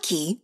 psyche